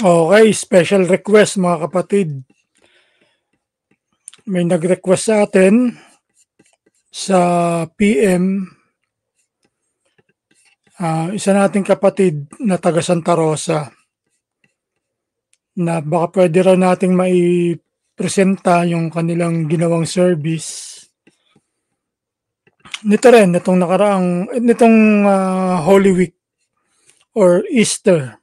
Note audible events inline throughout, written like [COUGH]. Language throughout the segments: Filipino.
Okay, special request mga kapatid. May nag-request sa atin sa PM uh, isa nating kapatid na taga Santa Rosa na baka pwede raw nating maipresenta yung kanilang ginawang service. Nito rin, nitong nakaraang, nitong uh, Holy Week or Easter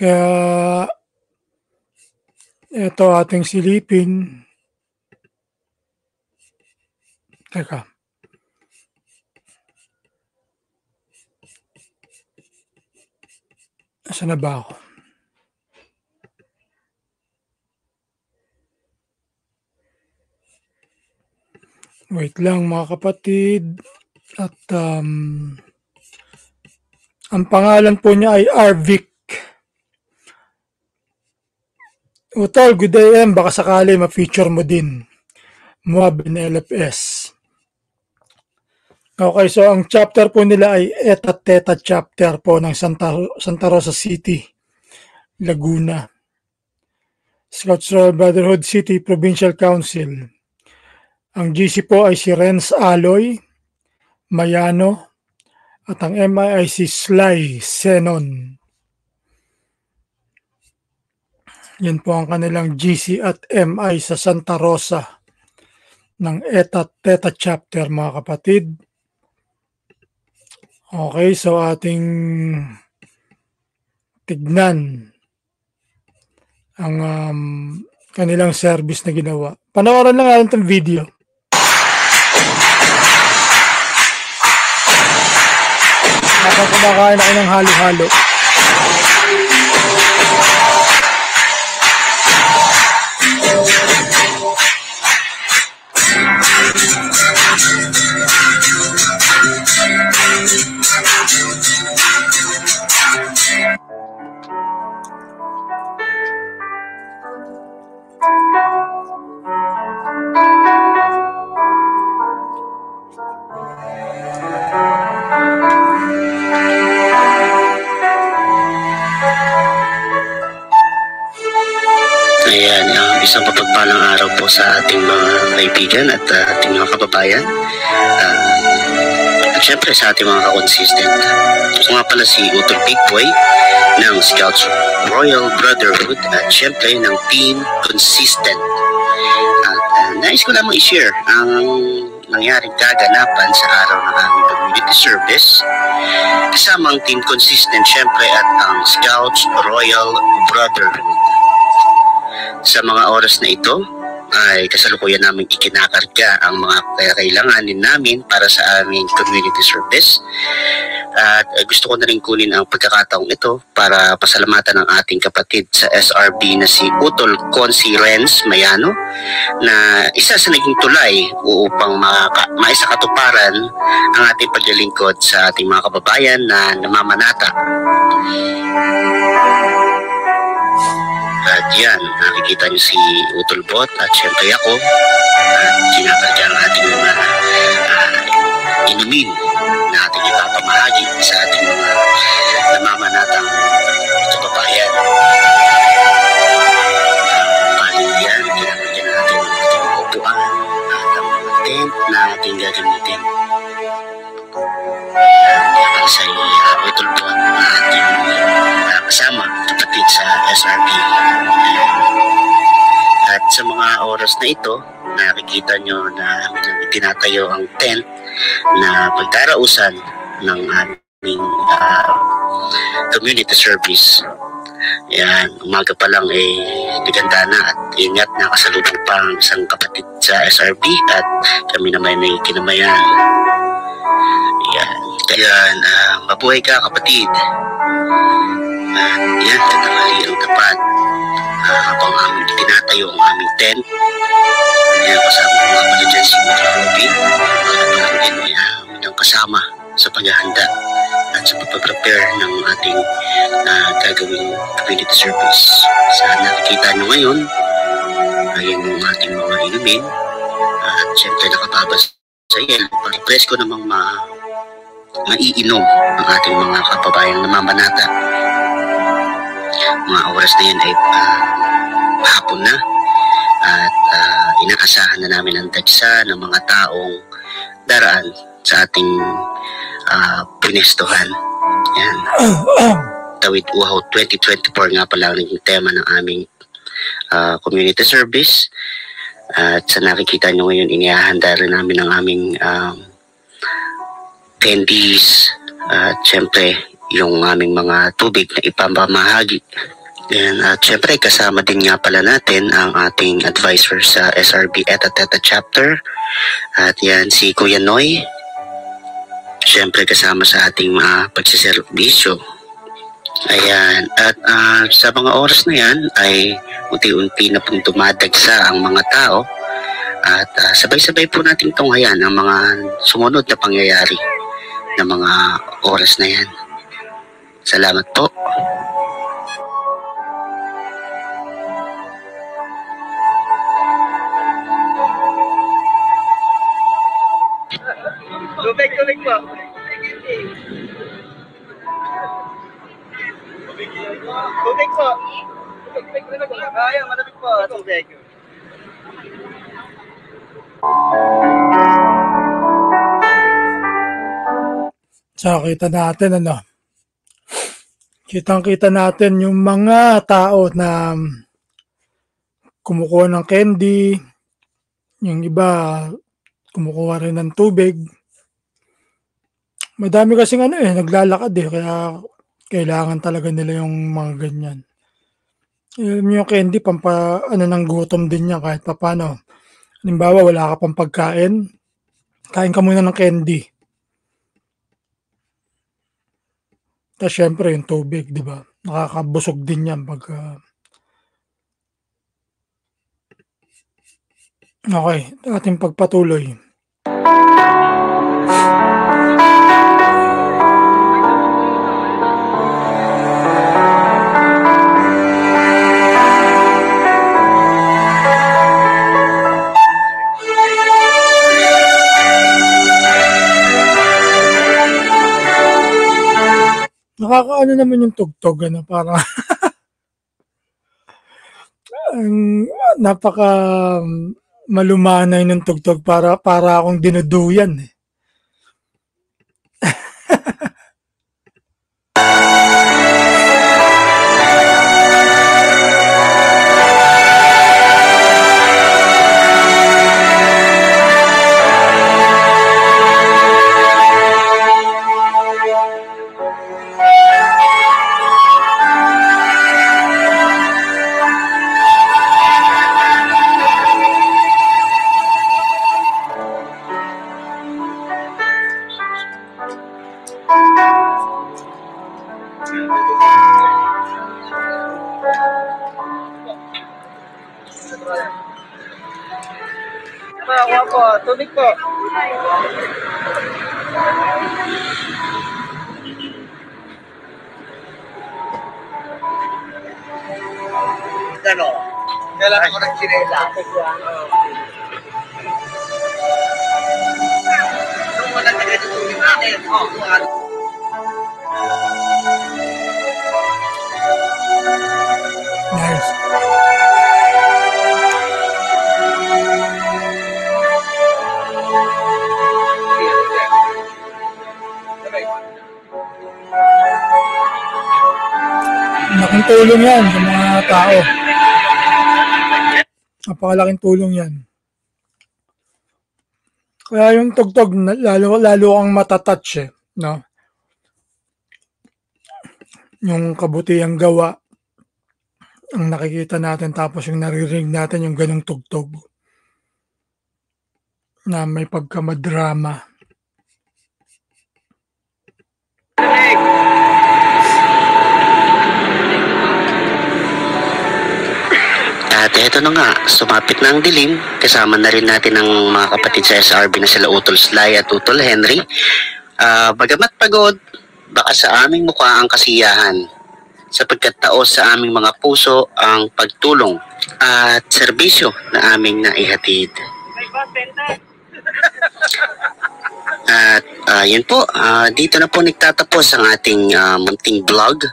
Kaya ito ating silipin. Teka. Asa na ba ako? Wait lang mga kapatid. At um, ang pangalan po niya ay Arvic Utol, good day M. Baka sakali ma-feature mo din. Moab in LFS. Okay, so ang chapter po nila ay Eta Teta chapter po ng Santa, Santa Rosa City, Laguna. Scouts Royal Brotherhood City Provincial Council. Ang GC po ay si Renz Aloy, Mayano, at ang MI ay si Sly Senon. Yan po ang kanilang GC at MI sa Santa Rosa ng ETA Teta Chapter mga kapatid. Okay, so ating tignan ang um, kanilang service na ginawa. Panoorin lang natin itong video. Habang kumakain ako ng halo-halo. Isang papagpalang araw po sa ating mga kaibigan at uh, ating mga kababayan. Uh, at syempre sa ating mga kakonsistent. Ito nga pala si Utol Big Boy ng Scouts Royal Brotherhood at syempre ng Team Consistent. At uh, nais ko lamang i-share ang nangyaring kaganapan sa araw ng aming community service kasama ang Team Consistent syempre at ang Scouts Royal Brotherhood. Sa mga oras na ito, ay kasalukuyan namin ikinakarga ang mga kailanganin namin para sa aming community service. At gusto ko na rin kunin ang pagkakataong ito para pasalamatan ang ating kapatid sa SRB na si Utol Consi Renz Mayano na isa sa naging tulay upang maka, maisakatuparan ang ating paglilingkod sa ating mga kababayan na namamanata. At yan, nakikita niyo si Utulbot at syempre ako at kinakarga ang ating mga uh, inumin na ating ipapamahagi sa ating mga namamanatang kababayan. Bali yan, kinakarga natin ang ating upuan at ang mga tent na ating gagamitin. Para sa uh, Utulbot na ating uh, kasama sa SRP. At sa mga oras na ito, nakikita nyo na tinatayo ang tent na pagdarausan ng aming uh, community service. Yan, umaga pa lang eh, diganda na at ingat na kasalubong pa ang isang kapatid sa SRB at kami naman may kinamayan. Yan, kaya uh, mabuhay ka kapatid. At yan, tatangali ang tapat uh, habang aming tinatayo ang aming tent. Yan, kasama ko nga pala dyan si Robin. Para parang din may uh, kasama sa paghahanda at sa pagpaprepare ng ating uh, gagawing community service. Sa nakikita nyo ngayon, ayun yung ating mga inumin at siyempre nakatabas sa yelo, presko namang ma maiinom ng ating mga kababayang namamanata. Mga oras na yan ay uh, hapon na at uh, inaasahan na namin ang dagsa ng mga taong daraan sa ating uh, pinestuhan. Yan. Tawid Uhaw 2024 nga pala ang tema ng aming uh, community service. At sa nakikita nyo ngayon, inihahanda rin namin ang aming um, candies at syempre yung aming mga tubig na ipamamahagi. And at syempre kasama din nga pala natin ang ating advisor sa SRB Eta Teta Chapter. At yan si Kuya Noy. Syempre kasama sa ating uh, pagsiservisyo. Ayan. At uh, sa mga oras na yan ay unti-unti na pong dumadagsa ang mga tao. At uh, sabay-sabay po natin tunghayan ang mga sumunod na pangyayari ng mga oras na yan. Salamat po. Tubig, tubig po. Tubig po. Tubig, tubig po. Kaya, malamig po. Tubig. So, kita natin ano. Kitang-kita natin yung mga tao na kumukuha ng candy, yung iba kumukuha rin ng tubig. Madami kasing ano eh, naglalakad eh, kaya kailangan talaga nila yung mga ganyan. Alam yung candy, pampa, ano ng gutom din niya kahit papano. Halimbawa, wala ka pang pagkain, kain ka muna ng candy. Tapos syempre yung tubig, di ba? Nakakabusog din yan pag uh... Okay, ating pagpatuloy. Nakakaano naman yung tugtog ano, para [LAUGHS] ang napaka malumanay ng tugtog para para akong dinuduyan eh. [LAUGHS] Makakuha po. Tubig? Nice. Laking tulong yan sa mga tao. Napakalaking tulong yan. Kaya yung tugtog, lalo, lalo kang matatouch eh. No? Yung kabutihang gawa ang nakikita natin tapos yung naririnig natin yung ganong tugtog na may pagkamadrama. Eto na nga, sumapit na ang dilim. Kasama na rin natin ang mga kapatid sa SRB na sila Utol Sly at Utol Henry. Ah, bagamat pagod, baka sa aming mukha ang kasiyahan sapagkat taos sa aming mga puso ang pagtulong at serbisyo na aming naihatid. ah, yun po, ah, dito na po nagtatapos ang ating ah, munting vlog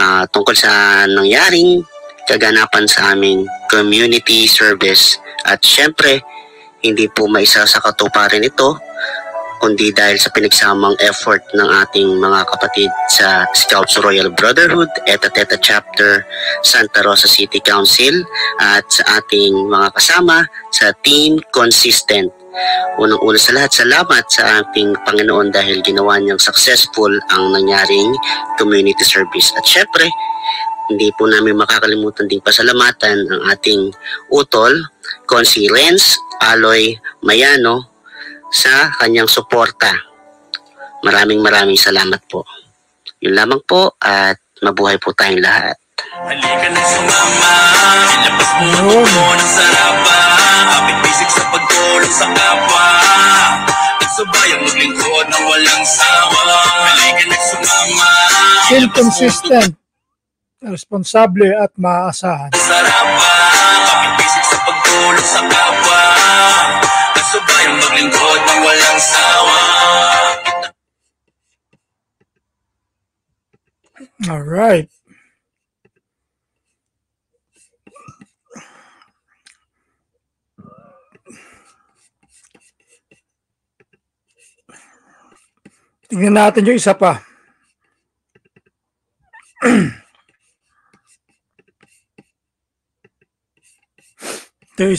ah, tungkol sa nangyaring kaganapan sa aming community service. At syempre, hindi po maisa sa katuparan ito, kundi dahil sa pinagsamang effort ng ating mga kapatid sa Scouts Royal Brotherhood, Eta Teta Chapter, Santa Rosa City Council, at sa ating mga kasama sa Team Consistent. Unang-una sa lahat, salamat sa ating Panginoon dahil ginawa niyang successful ang nangyaring community service. At syempre, hindi po namin makakalimutan ding pasalamatan ang ating utol, Consi Renz Aloy Mayano, sa kanyang suporta. Maraming maraming salamat po. Yun lamang po at mabuhay po tayong lahat. Halika na sumama Ilabas mo ang ng sarapa Kapit bisig sa pagtulong sa kapwa At subayang maglingkod ng walang sawa Halika na sumama Ilabas mo consistent, responsable at maaasahan. ang sarapa Kapit bisig sa pagtulong sa kapwa At subayang maglingkod ng walang sawa Alright. Tingnan natin yung isa pa. Ito yung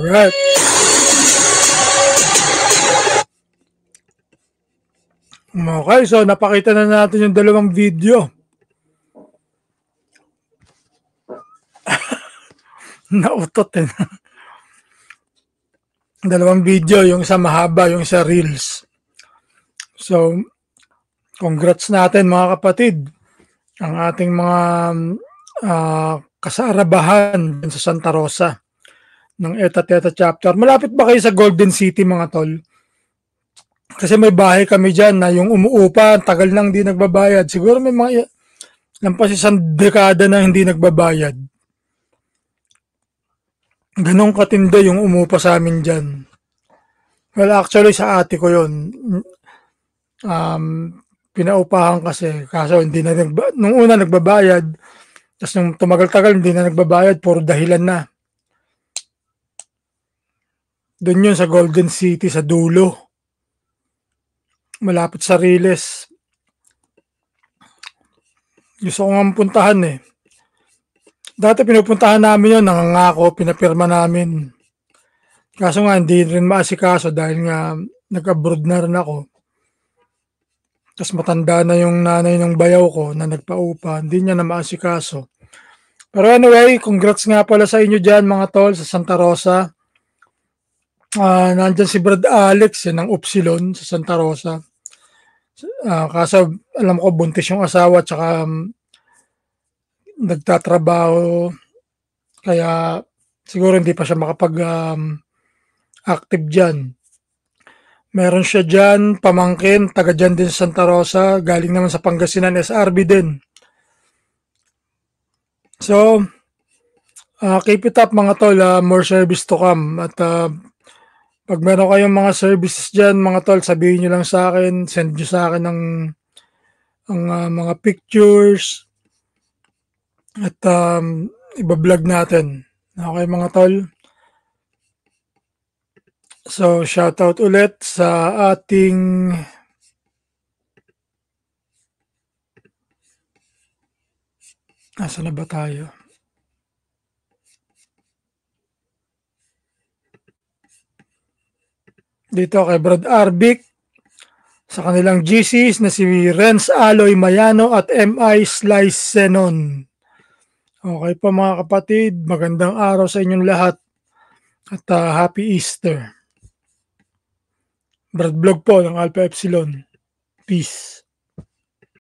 Alright. Okay, so napakita na natin yung dalawang video. [LAUGHS] Nautot eh. dalawang video, yung isa mahaba, yung isa reels. So, congrats natin mga kapatid. Ang ating mga kasaarabahan dun sa Santa Rosa ng Eta Teta chapter. Malapit ba kayo sa Golden City mga tol? Kasi may bahay kami dyan na yung umuupa, tagal nang hindi nagbabayad. Siguro may mga lampas isang dekada na hindi nagbabayad. Ganong katindi yung umupa sa amin dyan. Well, actually sa ate ko yun. Um, pinaupahan kasi. Kaso hindi na nagba- nung una nagbabayad. Tapos nung tumagal-tagal hindi na nagbabayad. Puro dahilan na. Doon yun sa Golden City, sa dulo. Malapit sa Riles. Gusto ko nga puntahan eh. Dati pinupuntahan namin yun, nangangako, pinapirma namin. Kaso nga, hindi rin maasikaso dahil nga nag-abroad na rin ako. Tapos matanda na yung nanay ng bayaw ko na nagpaupa, hindi niya na maasikaso. Pero anyway, congrats nga pala sa inyo dyan mga tol sa Santa Rosa. Ah, nandyan si Brad Alex eh, ng Upsilon sa Santa Rosa. Ah, kaso alam ko buntis yung asawa tsaka um, nagtatrabaho kaya siguro hindi pa siya makapag um, active diyan. Meron siya diyan pamangkin taga diyan din sa Santa Rosa, galing naman sa Pangasinan SRB din. So, ah, keep it up mga tol, ah, more service to come at ah, pag meron kayong mga services diyan mga tol, sabihin niyo lang sa akin, send niyo sa akin ng ang ah, mga pictures at um, iba-vlog natin. Okay mga tol? So, shoutout ulit sa ating Nasaan na ba tayo? Dito kay Brad Arbic sa kanilang GCs na si Renz Aloy Mayano at MI Slice Senon. Okay po mga kapatid, magandang araw sa inyong lahat at ah, Happy Easter. Brad Vlog po ng Alpha Epsilon. Peace.